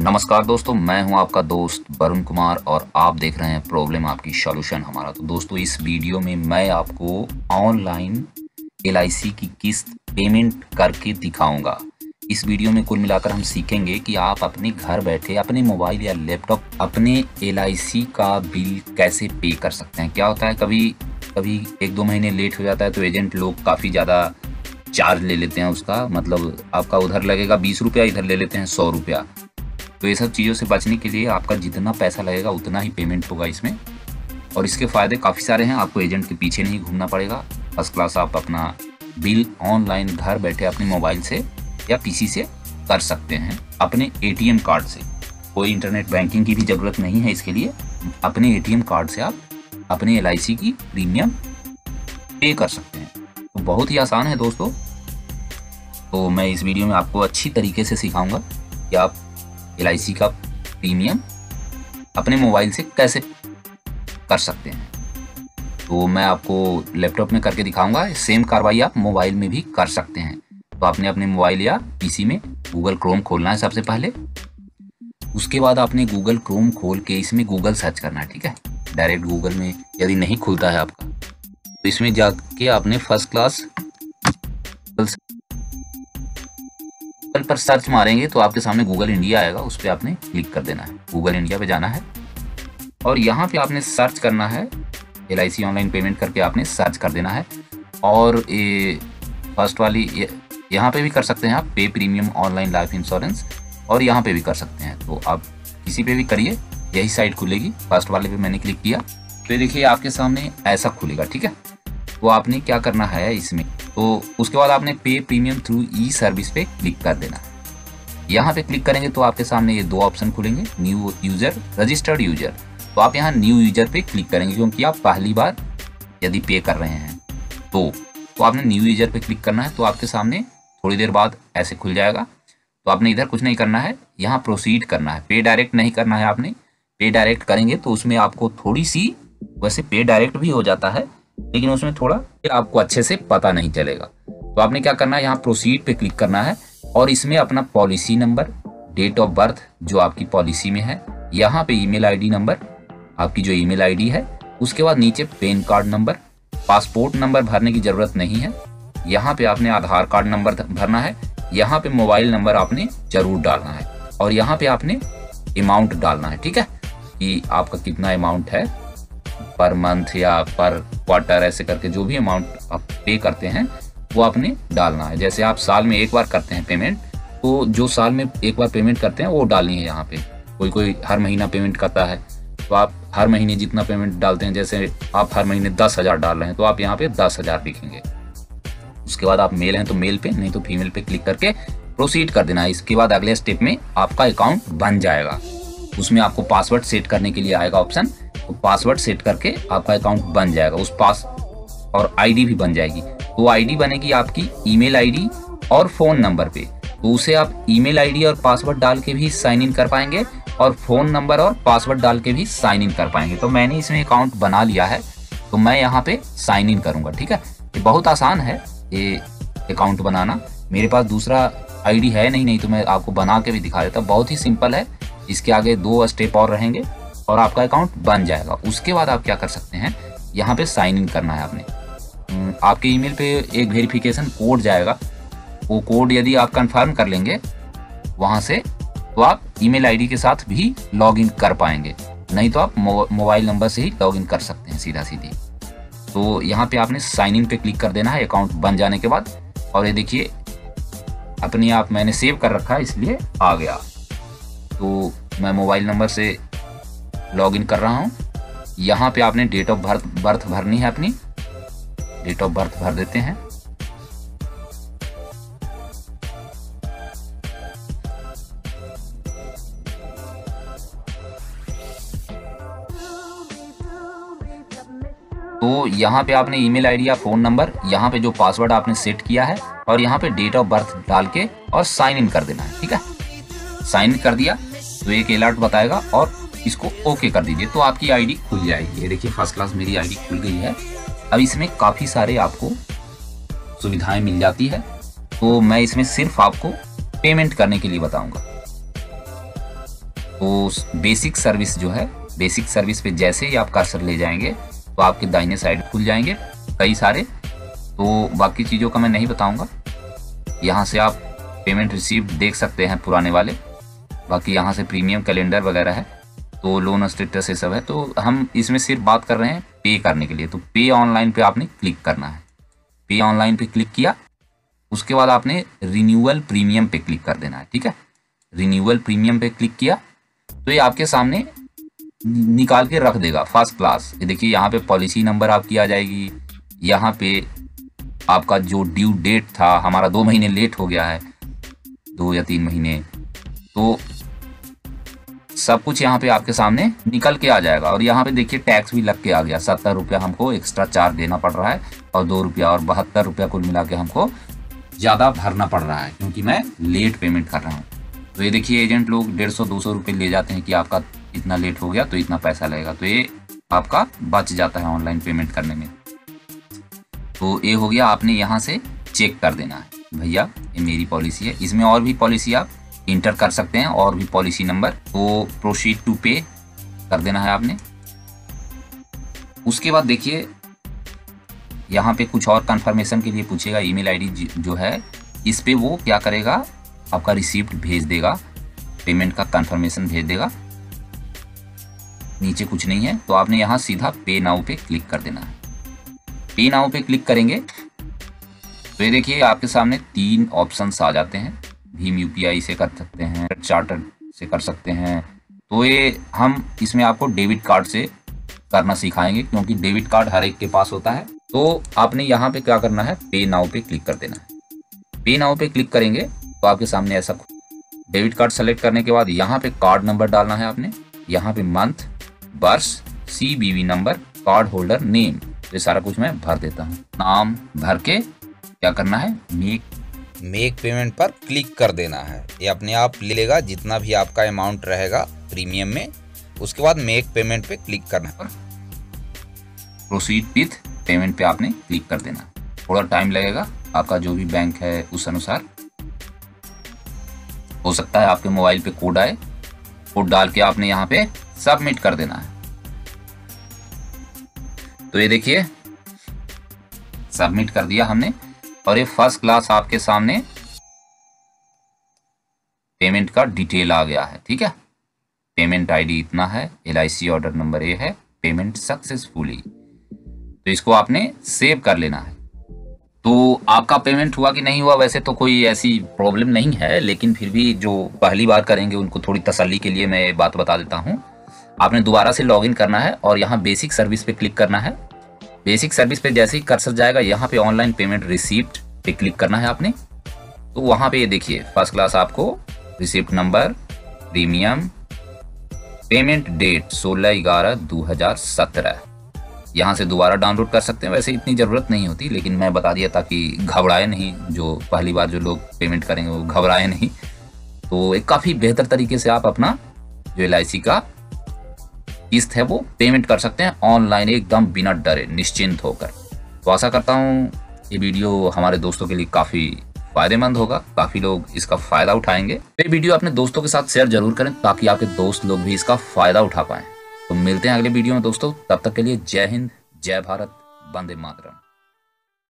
नमस्कार दोस्तों, मैं हूँ आपका दोस्त वरुण कुमार और आप देख रहे हैं प्रॉब्लम आपकी सॉल्यूशन हमारा। तो दोस्तों, इस वीडियो में मैं आपको ऑनलाइन एलआईसी की किस्त पेमेंट करके दिखाऊँगा। इस वीडियो में कुल मिलाकर हम सीखेंगे कि आप अपने घर बैठे अपने मोबाइल या लैपटॉप अपने एलआईसी का बिल कैसे पे कर सकते हैं। क्या होता है, कभी कभी एक दो महीने लेट हो जाता है तो एजेंट लोग काफ़ी ज़्यादा चार्ज ले लेते हैं उसका। मतलब आपका उधर लगेगा बीस रुपया, इधर ले लेते हैं सौ रुपया। तो ये सब चीज़ों से बचने के लिए आपका जितना पैसा लगेगा, उतना ही पेमेंट होगा इसमें। और इसके फ़ायदे काफ़ी सारे हैं, आपको एजेंट के पीछे नहीं घूमना पड़ेगा। फ़र्स्ट क्लास आप अपना बिल ऑनलाइन घर बैठे अपने मोबाइल से या पीसी से कर सकते हैं, अपने एटीएम कार्ड से। कोई इंटरनेट बैंकिंग की भी ज़रूरत नहीं है इसके लिए, अपने एटीएम कार्ड से आप अपने एल की प्रीमियम पे कर सकते हैं। तो बहुत ही आसान है दोस्तों। तो मैं इस वीडियो में आपको अच्छी तरीके से सिखाऊँगा कि आप एलआईसी का प्रीमियम अपने मोबाइल से कैसे कर सकते हैं? तो मैं आपको लैपटॉप में करके दिखाऊँगा। सेम कार्रवाई आप मोबाइल में भी कर सकते हैं। तो आपने अपने मोबाइल या पीसी में गूगल क्रोम खोलना है सबसे पहले। उसके बाद आपने गूगल क्रोम खोल के इसमें गूगल सर्च करना है, ठीक है? डायरेक्ट गूगल में यदि नहीं खुलता है आपका तो इसमें जाके आपने फ़र्स्ट क्लास पर सर्च मारेंगे तो आपके सामने गूगल इंडिया आएगा, उस पर आपने क्लिक कर देना है। गूगल इंडिया पे जाना है। और यहाँ पे आपने सर्च करना है। LIC ऑनलाइन पेमेंट करके आपने सर्च कर देना है। और ये फ़र्स्ट वाली यहाँ पे भी कर सकते हैं आप, पे प्रीमियम ऑनलाइन लाइफ इंश्योरेंस, और यहाँ पे भी कर सकते हैं। तो आप किसी पे भी करिए, यही साइट खुलेगी। फ़र्स्ट वाले पे मैंने क्लिक किया। तो देखिए, आपके सामने ऐसा खुलेगा, ठीक है? तो आपने क्या करना है इसमें? तो उसके बाद आपने pay premium through e service पे क्लिक कर देना। यहाँ पे क्लिक करेंगे तो आपके सामने ये दो ऑप्शन खुलेंगे न्यू यूज़र रजिस्टर्ड यूज़र तो आप यहाँ न्यू यूज़र पे क्लिक करेंगे क्योंकि आप पहली बार यदि पे कर रहे हैं। तो तो आपने न्यू यूज़र पे क्लिक करना है तो आपके सामने थोड़ी देर बाद ऐसे खुल जाएगा। तो आपने इधर कुछ नहीं करना है, यहाँ प्रोसीड करना है। पे डायरेक्ट नहीं करना है आपने। पे डायरेक्ट करेंगे तो उसमें आपको थोड़ी सी वैसे पे डायरेक्ट भी हो जाता है। लेकिन उसमें थोड़ा आपको अच्छे से पता नहीं चलेगा। तो आपने क्या करना है? यहाँ प्रोसीड पे क्लिक करना है और इसमें अपना policy number date of birth जो आपकी पॉलिसी में है, यहाँ पे ईमेल आईडी नंबर आपकी जो ईमेल आईडी है, उसके बाद नीचे PAN card number passport number भरने की ज़रूरत नहीं है। यहाँ पे आपने आधार कार्ड नंबर भरना है, यहाँ पे मोबाइल नंबर आपने ज़रूर डालना है और यहाँ पे आपने अमाउंट डालना है, ठीक है? कि आपका कितना अमाउंट है? पर मंथ या पर क्वार्टर ऐसे करके जो भी अमाउंट आप पे करते हैं, वो आपने डालना है। जैसे आप साल में एक बार करते हैं पेमेंट तो जो साल में एक बार पेमेंट करते हैं, वो डालनी है यहाँ पे। कोई कोई हर महीना पेमेंट करता है तो आप हर महीने जितना पेमेंट डालते हैं, जैसे आप हर महीने दस हज़ार डाल रहे हैं तो आप यहाँ पे दस हज़ार लिखेंगे। उसके बाद आप मेल हैं तो मेल पे, नहीं तो फीमेल पे क्लिक करके प्रोसीड कर देना। है इसके बाद अगले स्टेप में आपका अकाउंट बन जाएगा। उसमें आपको पासवर्ड सेट करने के लिए आएगा ऑप्शन तो पासवर्ड सेट करके आपका अकाउंट बन जाएगा, उस पास और आईडी भी बन जाएगी। तो आईडी बनेगी आपकी ईमेल आईडी और फ़ोन नंबर पे। तो उसे आप ईमेल आईडी और पासवर्ड डाल के भी साइन इन कर पाएँगे और फ़ोन नंबर और पासवर्ड डाल के भी साइन इन कर पाएँगे। तो मैंने इसमें अकाउंट बना लिया है तो मैं यहाँ पे साइन इन करूँगा, ठीक है? ये बहुत आसान है, ये अकाउंट बनाना। मेरे पास दूसरा आईडी है नहीं नहीं तो मैं आपको बना के भी दिखा देता। बहुत ही सिंपल है, इसके आगे दो स्टेप और रहेंगे। और आपका अकाउंट बन जाएगा। उसके बाद आप क्या कर सकते हैं यहाँ पे साइन इन करना है आपने। हम्म, आपके ईमेल पे एक वेरिफिकेशन कोड जाएगा। वो कोड यदि आप कंफर्म कर लेंगे वहाँ से तो आप ईमेल आईडी के साथ भी लॉगिन कर पाएँगे। नहीं तो आप मोबाइल नंबर से ही लॉगिन कर सकते हैं सीधा सीधी तो यहाँ पे आपने साइन इन पे क्लिक कर देना है अकाउंट बन जाने के बाद। और ये देखिए अपने आप मैंने सेव कर रखा है इसलिए आ गया। तो मैं मोबाइल नंबर से लॉगिन कर रहा हूँ। यहाँ पे आपने डेट ऑफ़ बर्थ बर्थ भरनी है अपनी। डेट ऑफ़ बर्थ भर देते हैं। तो यहाँ पे आपने ईमेल आईडी या फ़ोन नंबर यहाँ पे जो पासवर्ड आपने सेट किया है, और यहाँ पे डेट ऑफ़ बर्थ डाल के और साइन इन कर देना है, ठीक है? साइन इन कर दिया तो एक अलर्ट बताएगा और इसको ओके कर दीजिए तो आपकी आईडी खुल जाएगी। ये देखिए फ़र्स्ट क्लास मेरी आईडी खुल गई है। अब इसमें काफ़ी सारे आपको सुविधाएँ मिल जाती है। तो मैं इसमें सिर्फ़ आपको पेमेंट करने के लिए बताऊँगा। तो बेसिक सर्विस जो है बेसिक सर्विस पे जैसे ही आप कर्सर ले जाएँगे तो आपके दाहिने साइड खुल जाएँगे कई सारे। तो बाकी चीज़ों का मैं नहीं बताऊँगा। यहाँ से आप पेमेंट रिसीव देख सकते हैं पुराने वाले। बाकी यहाँ से प्रीमियम कैलेंडर वगैरह है। तो लोन स्टेटस ये सब है तो हम इसमें सिर्फ़ बात कर रहे हैं पे करने के लिए। तो पे ऑनलाइन पे आपने क्लिक करना है। पे ऑनलाइन पे क्लिक किया, उसके बाद आपने रिन्यूअल प्रीमियम पे क्लिक कर देना है, ठीक है? रिन्यूअल प्रीमियम पे क्लिक किया तो ये आपके सामने निकाल के रख देगा फ़र्स्ट क्लास ये देखिए, यहाँ पे पॉलिसी नंबर आपकी आ जाएगी। यहाँ पे आपका जो ड्यू डेट था, हमारा दो महीने लेट हो गया है, दो या तीन महीने। तो सब कुछ यहाँ पे आपके सामने निकल के आ जाएगा। और यहाँ पे देखिए टैक्स भी लग के आ गया। सत्तर रुपया हमको एक्स्ट्रा चार्ज देना पड़ रहा है और दो रुपया और बहत्तर रुपया कुल मिला के हमको ज़्यादा भरना पड़ रहा है, क्योंकि मैं लेट पेमेंट कर रहा हूँ। तो ये देखिए एजेंट लोग डेढ़ सौ, दो सौ रुपये ले जाते हैं कि आपका इतना लेट हो गया तो इतना पैसा लगेगा। तो ये आपका बच जाता है ऑनलाइन पेमेंट करने में। तो ये हो गया, आपने यहाँ से चेक कर देना है। भैया, ये मेरी पॉलिसी है। इसमें और भी पॉलिसी आप? इंटर कर सकते हैं और भी पॉलिसी नंबर तो प्रोसीड टू पे कर देना है आपने। उसके बाद देखिए, यहाँ पे कुछ और कंफर्मेशन के लिए पूछेगा ईमेल आईडी जो है, इस पे वो क्या करेगा, आपका रिसिप्ट भेज देगा पेमेंट का कंफर्मेशन भेज देगा। नीचे कुछ नहीं है तो आपने यहाँ सीधा पे नाउ पे क्लिक कर देना है। पे नाउ पे क्लिक करेंगे तो ये देखिए, आपके सामने तीन ऑप्शंस आ जाते हैं। भीम यूपीआई से कर सकते हैं चार्टर से कर सकते हैं। तो ये हम इसमें आपको डेबिट कार्ड से करना सिखाएँगे, क्योंकि डेबिट कार्ड हर एक के पास होता है। तो आपने यहाँ पे क्या करना है? पे नाउ पे क्लिक कर देना है। पे नाउ पे क्लिक करेंगे तो आपके सामने ऐसा डेबिट कार्ड सेलेक्ट करने के बाद यहाँ पे कार्ड नंबर डालना है आपने। यहाँ पे मंथ वर्ष C number card holder name ये सारा कुछ मैं भर देता हूँ। नाम भर के क्या करना है? मेक मेक पेमेंट पर क्लिक कर देना है। ये अपने आप ले लेगा, जितना भी आपका अमाउंट रहेगा प्रीमियम में, उसके बाद मेक पेमेंट पे क्लिक करना है। प्रोसीड विथ पेमेंट पे आपने क्लिक कर देना। थोड़ा टाइम लगेगा, आपका जो भी बैंक है उस अनुसार। हो सकता है आपके मोबाइल पे कोड आए कोड डाल के आपने यहाँ पे सबमिट कर देना है। तो ये देखिए सबमिट कर दिया हमने। और ये फ़र्स्ट क्लास आपके सामने पेमेंट का डिटेल आ गया है, ठीक है? पेमेंट आईडी इतना है एलआईसी ऑर्डर नंबर ए है पेमेंट सक्सेसफुली तो इसको आपने सेव कर लेना है। तो आपका पेमेंट हुआ कि नहीं हुआ, वैसे तो कोई ऐसी प्रॉब्लम नहीं है, लेकिन फिर भी जो पहली बार करेंगे, उनको थोड़ी तसल्ली के लिए मैं बात बता देता हूँ। आपने दोबारा से लॉगिन करना है और यहाँ बेसिक सर्विस पे क्लिक करना है। बेसिक सर्विस पे जैसे ही कर्सर जाएगा, यहाँ पे ऑनलाइन पेमेंट रिसिप्ट पे क्लिक करना है आपने। तो वहाँ पे ये देखिए फ़र्स्ट क्लास आपको receipt number premium payment date सोलह ग्यारह दो हज़ार सत्रह। यहाँ से दोबारा डाउनलोड कर सकते हैं। वैसे इतनी ज़रूरत नहीं होती, लेकिन मैं बता दिया ताकि घबराए नहीं, जो पहली बार जो लोग पेमेंट करेंगे वो घबराए नहीं। तो एक काफ़ी बेहतर तरीके से आप अपना जो LIC का किस्त है वो पेमेंट कर सकते हैं ऑनलाइन एकदम बिना डरे, निश्चिंत होकर। तो आशा करता हूँ ये वीडियो हमारे दोस्तों के लिए काफ़ी फ़ायदेमंद होगा, काफ़ी लोग इसका फ़ायदा उठाएँगे। ये वीडियो अपने दोस्तों के साथ शेयर ज़रूर करें ताकि आपके दोस्त लोग भी इसका फ़ायदा उठा पाए। तो मिलते हैं अगले वीडियो में दोस्तों, तब तक के लिए जय हिंद, जय भारत, वंदे मातरम।